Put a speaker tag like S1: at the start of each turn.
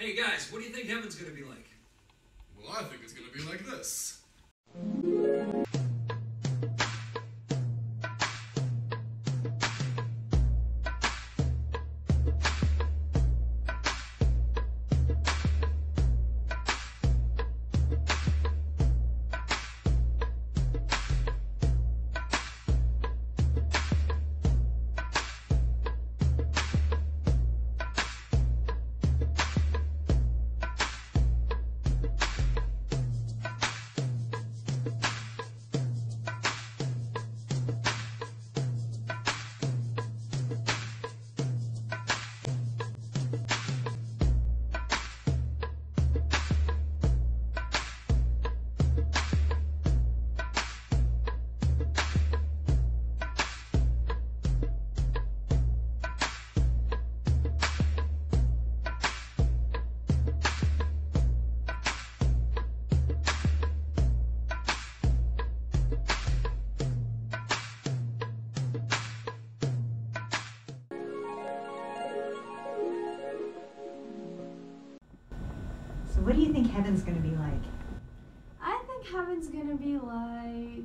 S1: Hey guys, what do you think heaven's gonna be like?
S2: Well, I think it's gonna be like this.
S3: Do you think heaven's going to be like?
S4: I think heaven's gonna be like.